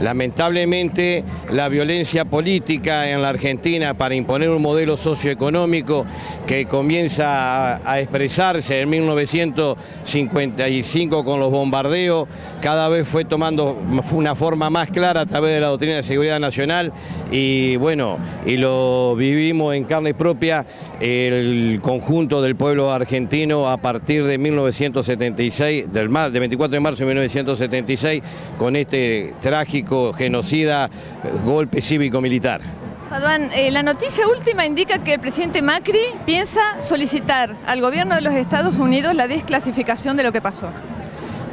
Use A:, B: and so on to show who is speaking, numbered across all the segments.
A: Lamentablemente la violencia política en la Argentina para imponer un modelo socioeconómico que comienza a, expresarse en 1955 con los bombardeos, cada vez fue tomando una forma más clara a través de la doctrina de seguridad nacional y bueno, y lo vivimos en carne propia el conjunto del pueblo argentino a partir de 1976, del, de 24 de marzo de 1976, con este trágico genocida golpe cívico-militar.
B: Paduan, eh, la noticia última indica que el presidente Macri piensa solicitar al gobierno de los Estados Unidos la desclasificación de lo que pasó.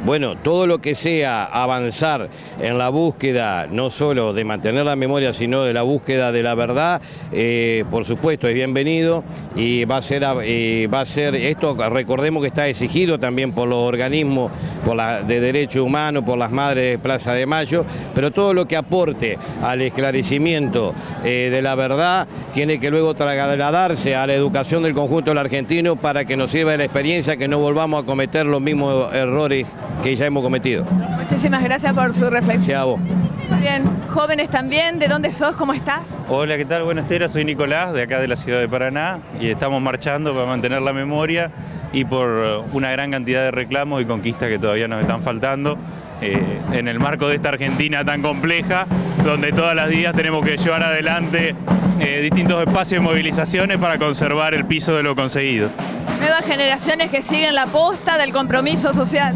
A: Bueno, todo lo que sea avanzar en la búsqueda, no solo de mantener la memoria, sino de la búsqueda de la verdad, eh, por supuesto es bienvenido. Y va a ser, eh, va a ser esto recordemos que está exigido también por los organismos por la, de derechos humanos, por las madres de Plaza de Mayo, pero todo lo que aporte al esclarecimiento eh, de la verdad tiene que luego trasladarse a la educación del conjunto del argentino para que nos sirva de la experiencia, que no volvamos a cometer los mismos errores que ya hemos cometido.
B: Muchísimas gracias por su reflexión.
A: a vos.
B: Muy bien, jóvenes también, ¿de dónde sos? ¿Cómo estás?
C: Hola, ¿qué tal? Buenas tardes, soy Nicolás, de acá de la ciudad de Paraná, y estamos marchando para mantener la memoria y por una gran cantidad de reclamos y conquistas que todavía nos están faltando. Eh, en el marco de esta Argentina tan compleja, donde todas las días tenemos que llevar adelante eh, distintos espacios de movilizaciones para conservar el piso de lo conseguido.
B: Nuevas generaciones que siguen la posta del compromiso social.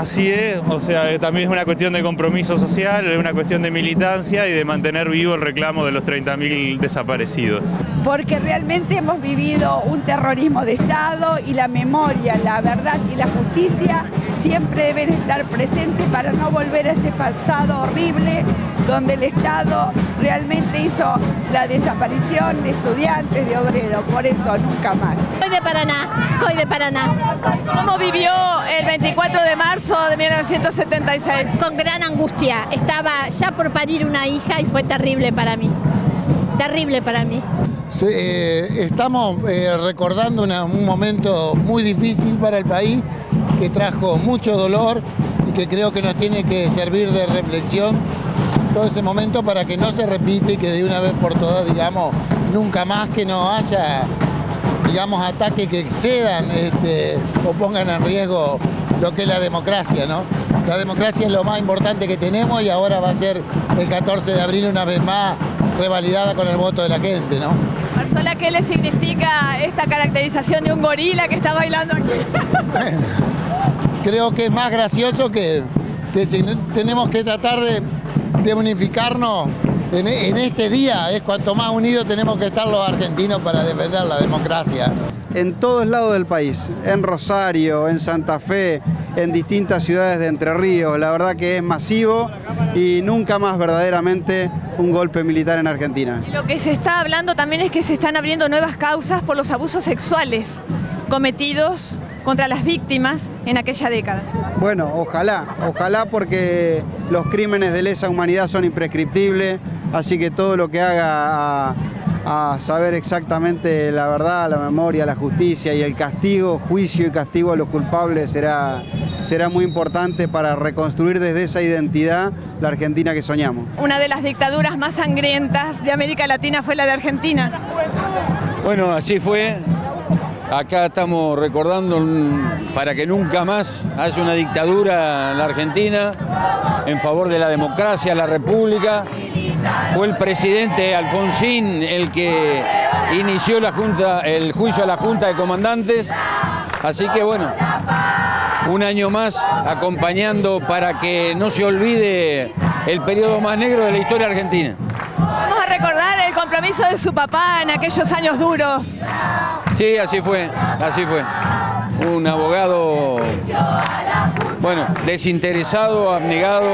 C: Así es, o sea, también es una cuestión de compromiso social, es una cuestión de militancia y de mantener vivo el reclamo de los 30.000 desaparecidos.
D: Porque realmente hemos vivido un terrorismo de Estado y la memoria, la verdad y la justicia siempre deben estar presentes para no volver a ese pasado horrible donde el Estado realmente hizo la desaparición de estudiantes, de obreros, por eso nunca más.
E: Soy de Paraná, soy de Paraná.
B: ¿Cómo vivió el 24 de marzo de 1976?
E: Con gran angustia, estaba ya por parir una hija y fue terrible para mí, terrible para mí.
F: Eh, estamos eh, recordando un momento muy difícil para el país que trajo mucho dolor y que creo que nos tiene que servir de reflexión todo ese momento para que no se repite y que de una vez por todas, digamos, nunca más que no haya, digamos, ataques que excedan este, o pongan en riesgo lo que es la democracia, ¿no? La democracia es lo más importante que tenemos y ahora va a ser el 14 de abril una vez más revalidada con el voto de la gente, ¿no?
B: Marzola, ¿qué le significa esta caracterización de un gorila que está bailando aquí?
F: creo que es más gracioso que, tenemos que tratar de, unificarnos en, este día. Es cuanto más unidos tenemos que estar los argentinos para defender la democracia.
G: En todos lados del país, en Rosario, en Santa Fe, en distintas ciudades de Entre Ríos. La verdad que es masivo y nunca más verdaderamente un golpe militar en Argentina.
B: lo que se está hablando también es que se están abriendo nuevas causas por los abusos sexuales cometidos contra las víctimas en aquella década.
G: Bueno, ojalá, ojalá porque los crímenes de lesa humanidad son imprescriptibles, así que todo lo que haga a, saber exactamente la verdad, la memoria, la justicia y el castigo, juicio y castigo a los culpables será, será muy importante para reconstruir desde esa identidad la Argentina que soñamos.
B: Una de las dictaduras más sangrientas de América Latina fue la de Argentina.
H: Bueno, así fue, Acá estamos recordando para que nunca más haya una dictadura en la Argentina en favor de la democracia, la república. Fue el presidente Alfonsín el que inició la junta, el juicio a la Junta de Comandantes. Así que bueno, un año más acompañando para que no se olvide el periodo más negro de la historia argentina.
B: Vamos a recordar el compromiso de su papá en aquellos años duros.
H: Sí, así fue, así fue. Un abogado, bueno, desinteresado, abnegado,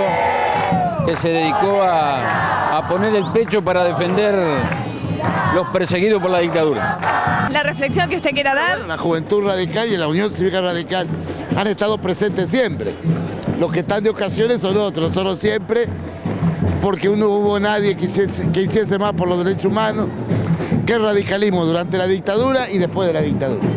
H: que se dedicó a, poner el pecho para defender los perseguidos por la dictadura.
B: La reflexión que usted quiera dar.
F: La juventud radical y la Unión Cívica Radical han estado presentes siempre. Los que están de ocasiones son otros, solo siempre, porque no hubo nadie que que hiciese más por los derechos humanos, que radicalismo durante la dictadura y después de la dictadura.